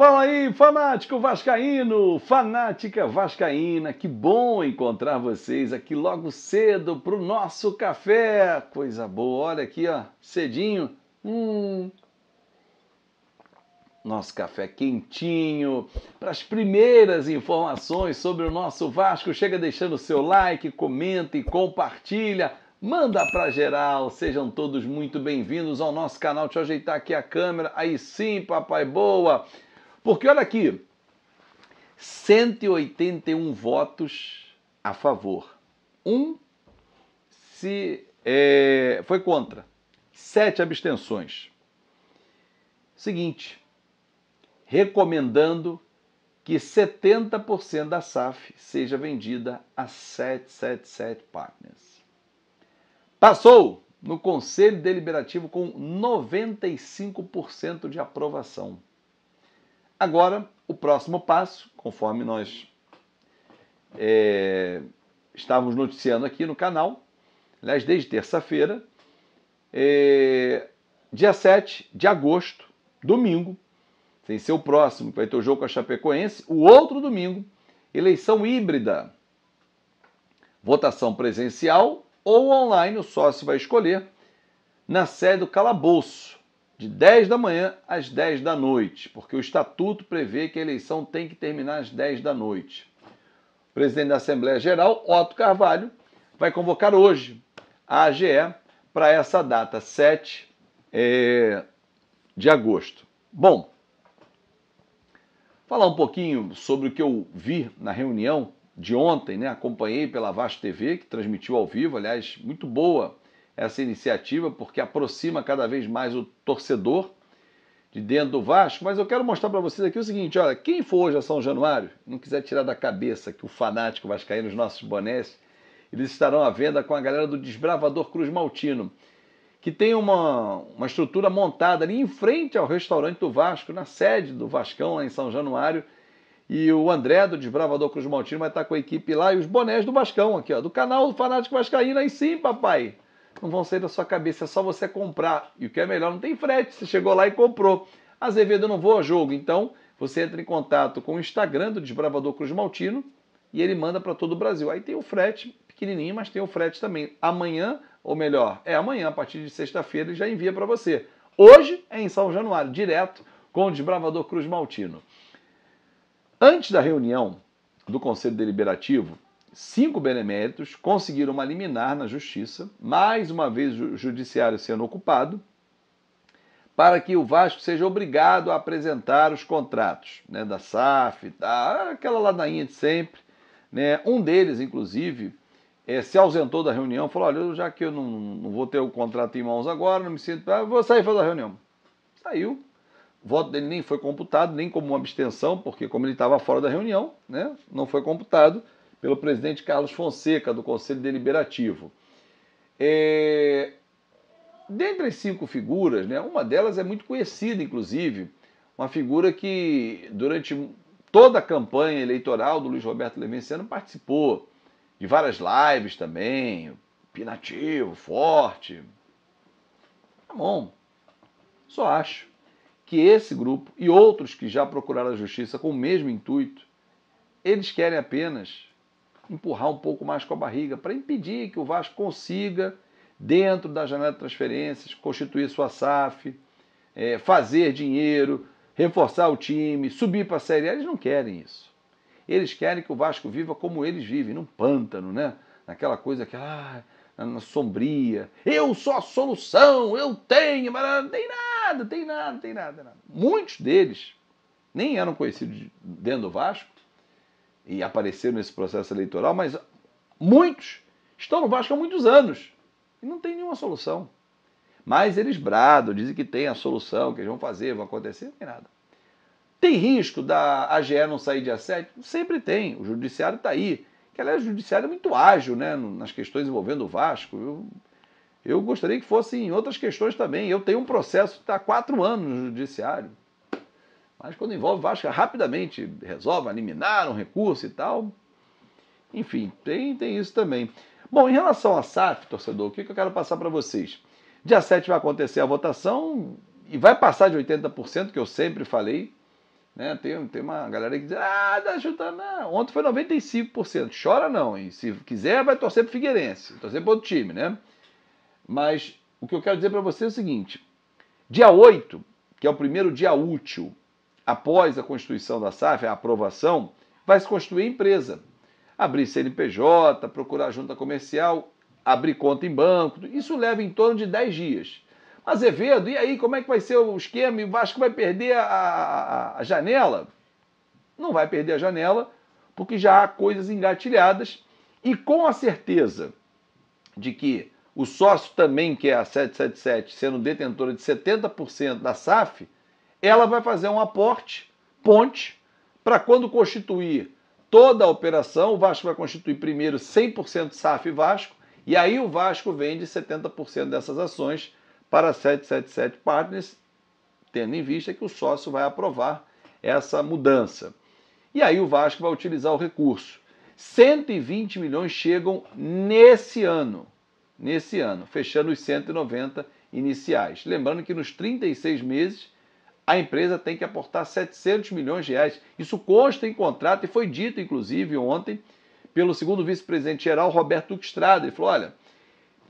Fala aí, fanático vascaíno, fanática vascaína, que bom encontrar vocês aqui logo cedo para o nosso café. Coisa boa, olha aqui, ó, cedinho. Hum. Nosso café quentinho. Para as primeiras informações sobre o nosso Vasco, chega deixando o seu like, comenta e compartilha. Manda para geral, sejam todos muito bem-vindos ao nosso canal. Deixa eu ajeitar aqui a câmera. Aí sim, papai, boa. Porque olha aqui, 181 votos a favor. Um se é, foi contra. Sete abstenções. Seguinte, recomendando que 70% da SAF seja vendida a 777 Partners. Passou no Conselho Deliberativo com 95% de aprovação. Agora, o próximo passo, conforme nós é, estávamos noticiando aqui no canal, aliás, desde terça-feira, é, dia 7 de agosto, domingo, sem ser o próximo, vai ter o jogo com a Chapecoense, o outro domingo, eleição híbrida. Votação presencial ou online, o sócio vai escolher, na sede do calabouço, de 10 da manhã às 10 da noite, porque o estatuto prevê que a eleição tem que terminar às 10 da noite. O presidente da Assembleia Geral, Otto Carvalho, vai convocar hoje a AGE para essa data, 7 é, de agosto. Bom, falar um pouquinho sobre o que eu vi na reunião de ontem, né? Acompanhei pela Vasco TV, que transmitiu ao vivo, aliás, muito boa essa iniciativa, porque aproxima cada vez mais o torcedor de dentro do Vasco. Mas eu quero mostrar para vocês aqui o seguinte: olha, quem for hoje a São Januário, não quiser tirar da cabeça que o fanático vai cair nos nossos bonés, eles estarão à venda com a galera do Desbravador Cruz Maltino, que tem uma, uma estrutura montada ali em frente ao restaurante do Vasco, na sede do Vascão, lá em São Januário e o André, do Desbravador Cruz Maltino, vai estar com a equipe lá e os bonés do Vascão aqui, ó, do canal do Fanático Vascaíno. Aí sim, papai. Não vão sair da sua cabeça, é só você comprar. E o que é melhor, não tem frete. Você chegou lá e comprou. Azevedo, não vou a jogo. Então, você entra em contato com o Instagram do Desbravador Cruz Maltino e ele manda para todo o Brasil. Aí tem o frete pequenininho, mas tem o frete também. Amanhã, ou melhor, é amanhã, a partir de sexta-feira, ele já envia para você. Hoje é em São Januário, direto com o Desbravador Cruz Maltino. Antes da reunião do Conselho Deliberativo, cinco beneméritos conseguiram uma liminar na Justiça, mais uma vez o Judiciário sendo ocupado, para que o Vasco seja obrigado a apresentar os contratos né, da SAF, tá, aquela ladainha de sempre. Né? Um deles, inclusive, é, se ausentou da reunião, falou: olha, já que eu não, não vou ter o contrato em mãos agora, não me sinto. Ah, vou sair da reunião. Saiu, o voto dele nem foi computado, nem como uma abstenção, porque como ele estava fora da reunião, né, não foi computado pelo presidente Carlos Fonseca, do Conselho Deliberativo. É... Dentre as cinco figuras, né, uma delas é muito conhecida, inclusive, uma figura que durante toda a campanha eleitoral do Luiz Roberto Levenciano participou de várias lives também, opinativo, forte. Tá bom, só acho que esse grupo e outros que já procuraram a justiça com o mesmo intuito, eles querem apenas empurrar um pouco mais com a barriga para impedir que o Vasco consiga, dentro da janela de transferências, constituir sua SAF, é, fazer dinheiro, reforçar o time, subir para a Série A. Eles não querem isso. Eles querem que o Vasco viva como eles vivem, num pântano, né? Naquela coisa que, ah, na sombria. Eu sou a solução, eu tenho, mas não tem nada tem nada, tem nada, nada. Muitos deles nem eram conhecidos dentro do Vasco e apareceram nesse processo eleitoral, mas muitos estão no Vasco há muitos anos e não tem nenhuma solução. Mas eles bradam, dizem que tem a solução, que eles vão fazer, vão acontecer, não tem nada. Tem risco da AGE não sair dia 7? Sempre tem. O judiciário está aí. Que, aliás, o judiciário é muito ágil né, nas questões envolvendo o Vasco. Eu eu gostaria que fosse em outras questões também. Eu tenho um processo que está há quatro anos no judiciário. Mas quando envolve Vasco, rapidamente resolve eliminar um recurso e tal. Enfim, tem, tem isso também. Bom, em relação à SAF, torcedor, o que, que eu quero passar para vocês? Dia 7 vai acontecer a votação e vai passar de 80%, que eu sempre falei Né? Tem, tem uma galera que diz, ah, tá chutando. Não. Ontem foi 95%. Chora não, e se quiser vai torcer pro Figueirense, torcer pro outro time, né? Mas o que eu quero dizer para você é o seguinte: dia 8, que é o primeiro dia útil após a constituição da SAF, a aprovação, vai se constituir empresa. Abrir CNPJ, procurar junta comercial, abrir conta em banco, isso leva em torno de 10 dias. Azevedo, e aí, como é que vai ser o esquema? O Vasco vai perder a, a, a janela? Não vai perder a janela, porque já há coisas engatilhadas e com a certeza de que o sócio também, que é a 777, sendo detentora de 70% da SAF, ela vai fazer um aporte, ponte, para quando constituir toda a operação, o Vasco vai constituir primeiro 100% SAF Vasco, e aí o Vasco vende 70% dessas ações para 777 Partners, tendo em vista que o sócio vai aprovar essa mudança. E aí o Vasco vai utilizar o recurso. 120 milhões chegam nesse ano, nesse ano, fechando os 190 iniciais. Lembrando que nos 36 meses a empresa tem que aportar 700 milhões de reais. Isso consta em contrato e foi dito, inclusive, ontem, pelo segundo vice-presidente geral, Roberto Estrada. Ele falou: olha,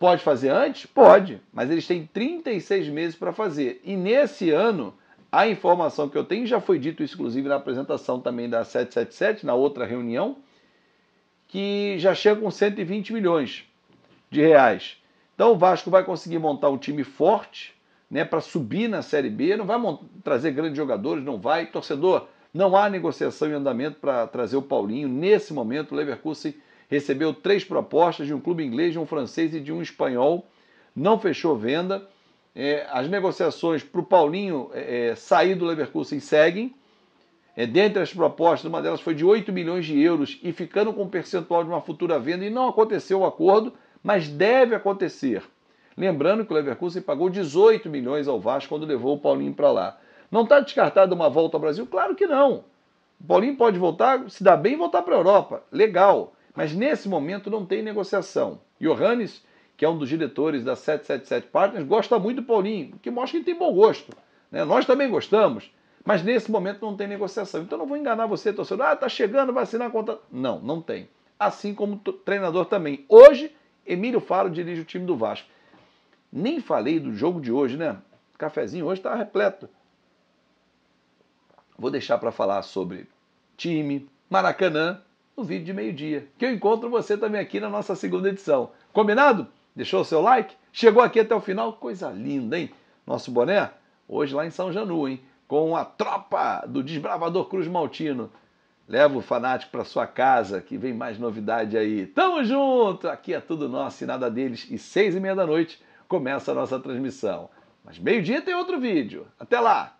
Pode fazer antes? Pode, mas eles têm 36 meses para fazer. E nesse ano, a informação que eu tenho, já foi dito isso inclusive na apresentação também da 777, na outra reunião, que já chega com 120 milhões de reais. Então o Vasco vai conseguir montar um time forte né, para subir na Série B, não vai trazer grandes jogadores, não vai. Torcedor, não há negociação em andamento para trazer o Paulinho. Nesse momento, o Leverkusen recebeu três propostas de um clube inglês, de um francês e de um espanhol, não fechou venda. É, as negociações para o Paulinho é, é, sair do Leverkusen seguem. É, dentre as propostas, uma delas foi de 8 milhões de euros e ficando com um percentual de uma futura venda, e não aconteceu o acordo, mas deve acontecer. Lembrando que o Leverkusen pagou 18 milhões ao Vasco quando levou o Paulinho para lá. Não está descartada uma volta ao Brasil? Claro que não. O Paulinho pode voltar, se dá bem, voltar para a Europa. Legal. Mas nesse momento não tem negociação. Johannes, que é um dos diretores da 777 Partners, gosta muito do Paulinho, que mostra que tem bom gosto. Né? Nós também gostamos, mas nesse momento não tem negociação. Então não vou enganar você, torcedor. Ah, tá chegando, vai assinar a conta. Não, não tem. Assim como treinador também. Hoje, Emílio Faro dirige o time do Vasco. Nem falei do jogo de hoje, né? O cafezinho hoje está repleto. Vou deixar para falar sobre time, Maracanã no vídeo de meio-dia, que eu encontro você também aqui na nossa segunda edição. Combinado? Deixou o seu like? Chegou aqui até o final? Coisa linda, hein? Nosso boné? Hoje lá em São Janu, hein? Com a tropa do desbravador Cruz Maltino. Leva o fanático para sua casa, que vem mais novidade aí. Tamo junto! Aqui é tudo nosso e nada deles. E seis e meia da noite começa a nossa transmissão. Mas meio-dia tem outro vídeo. Até lá!